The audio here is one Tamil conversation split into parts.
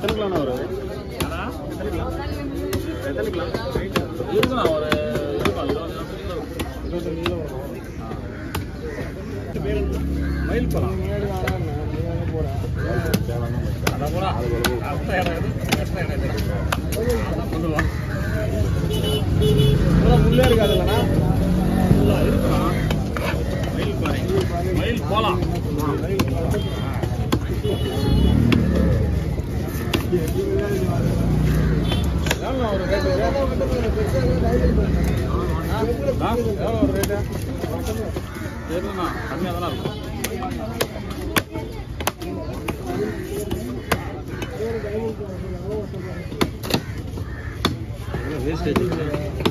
எத்தனை ஒரு வரும் இருக்குண்ணா ஒரு மயில் பழம் அதான் போல அடுத்த இடம் எது? அதான் முள்ளே இருக்காதுல்லண்ணா உள்ள மயில் பாறை. மயில் போலாம் கம்மியாக தானே இருக்கும் வேஸ்டேஜ்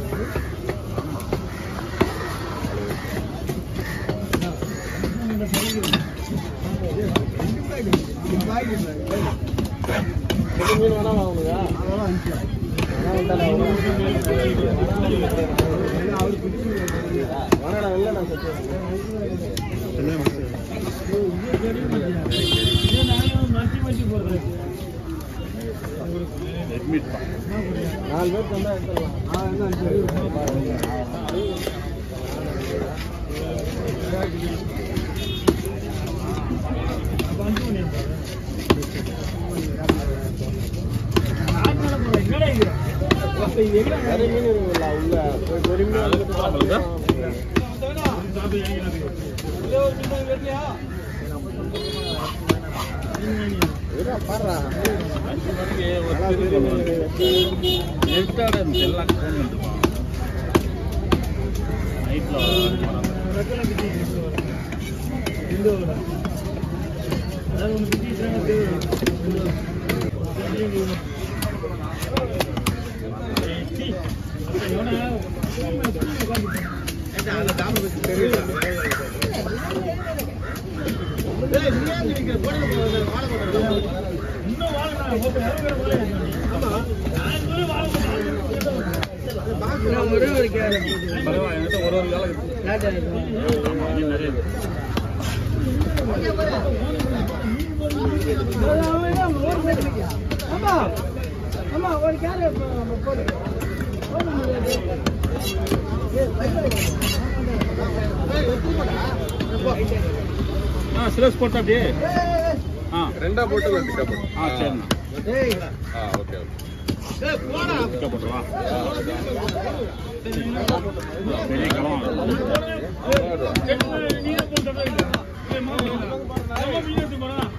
நாலு பேர் தந்தா எடுத்துடலாம் நிறைய என்ன இருக்குல்ல உள்ள போய் பொறுமையா ஒரு ஒரு ஆமா மீன் நிறைய இருக்கு ஆ சிலஸ் போட்டா அப்படியே ஆ ரெண்டா போட்டு ஒரு போட்டு ஆ சரிண்ணா ஆ ஓகே ஓகே பிக்கப் போட்டுருவா பெரிய களம் நான் மீன் வாங்கிட்டு வந்தேன்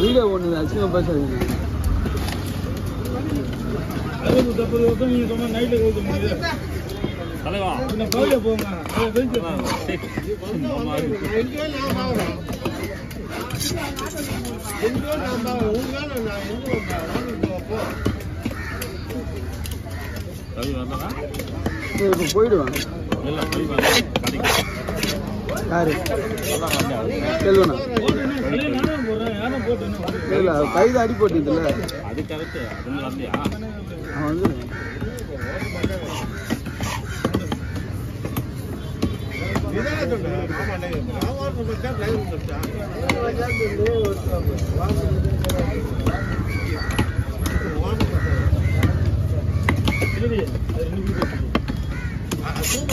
வீடியோ ஒன்று அசிங்கமாக பேசாதீங்க தலைவா. அதான், சரி. சும்மா இருக்கு. கவி வந்தானா இப்போ யாரு? செல்வனா? இல்லை கைது அடி போட்டுதுல்ல அது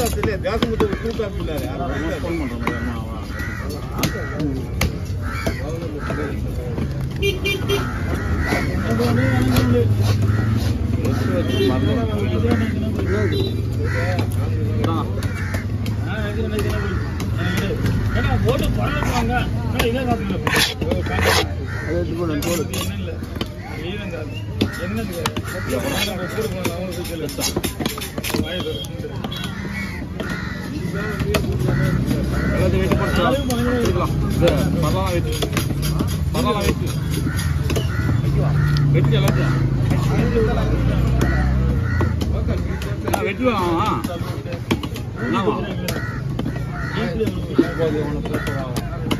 வந்தியா அவன் வந்து ஃபோன் பண்றேன் ஓட்டு பரவாயில்ல இதே அதை எடுத்து போடு போடு எல்லாத்தையும் வெட்டி போட்டு எடுக்கலாம் பரவாயில்ல வெட்டி பரவாயில்ல வெட்டி வெட்டி எல்லாத்தையும் ஆ, வெட்டுவான் என்னவா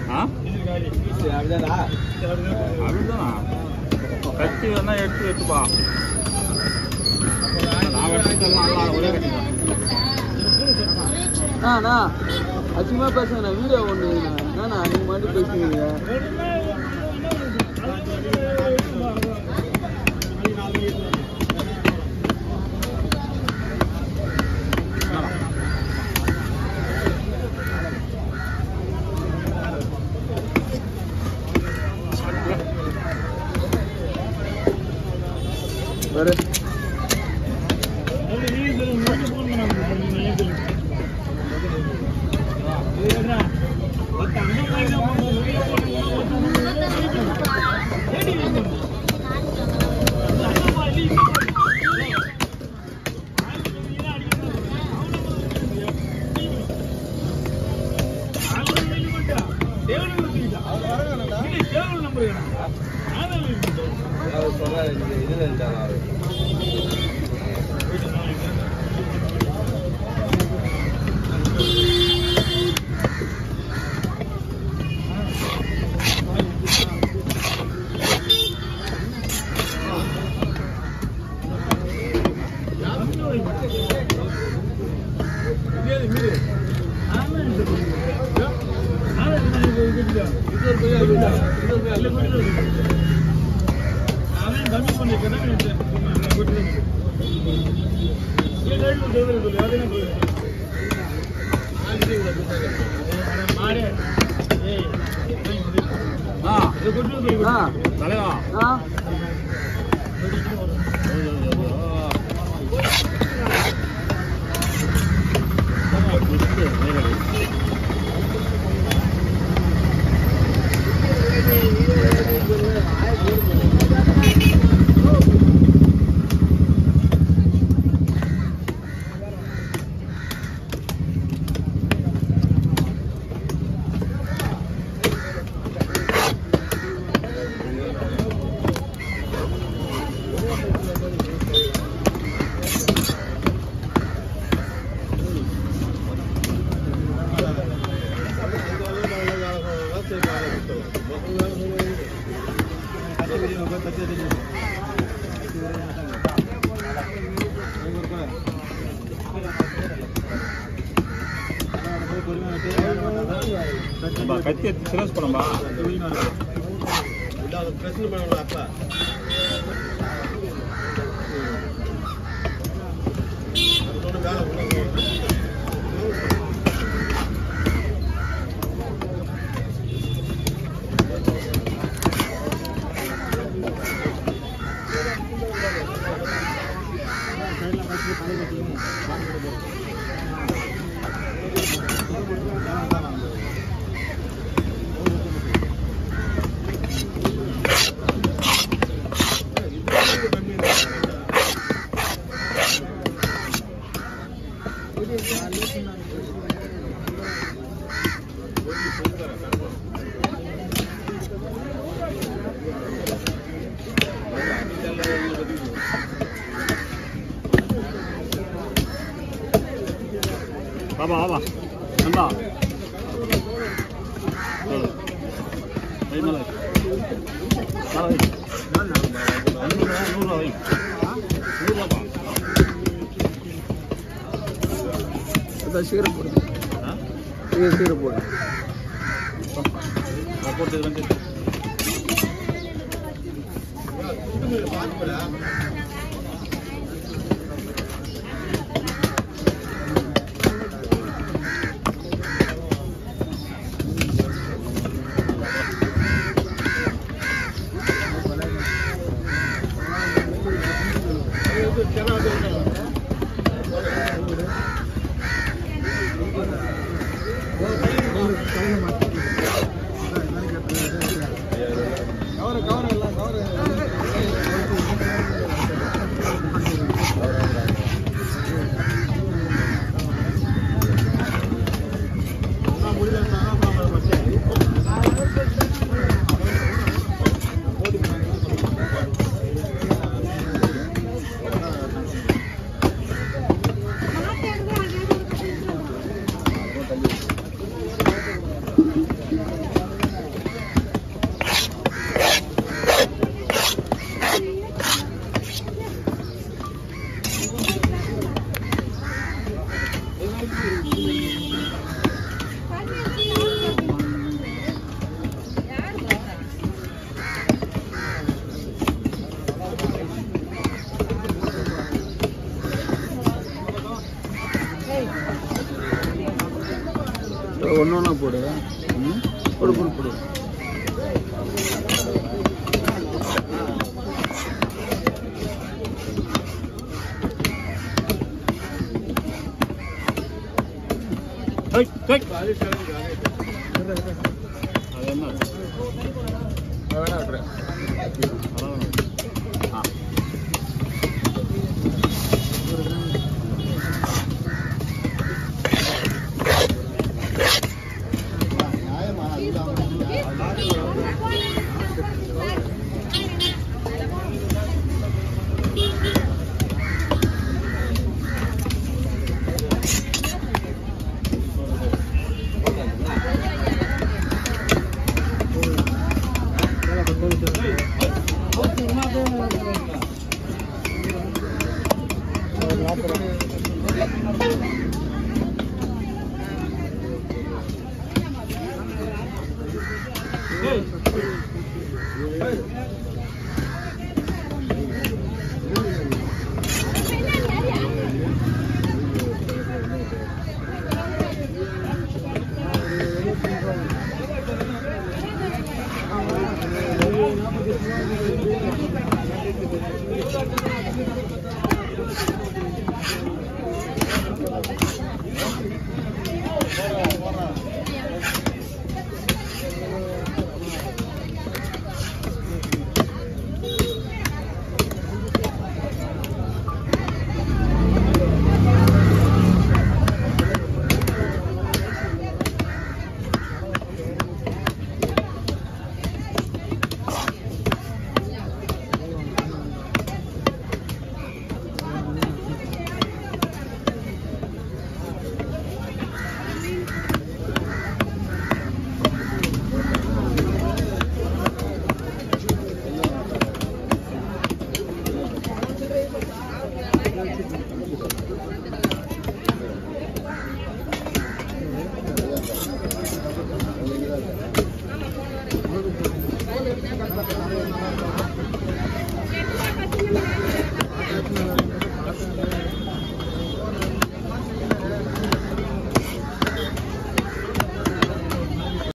ஆ அப்படிதானா கத்தி வேணா எடுத்து வெட்டுப்பா நான் வெட்டலாம் நல்லா ஒரே கட்டிக்கலாம் அண்ணா அசிமா பேசுங்க வீடியோ ஒன்று என்னண்ணா நீங்கள் மட்டும் பேசுகிறீங்க தலைவா கத்தி எடுத்து சிரஸ் பண்ணம்பா அப்பா. வை வை. மேல அதான் போடுங்க போடுங்க போட்டு ஒன்று ஒன்றா போடு. ம்? போடு. போடு போடு டேய்,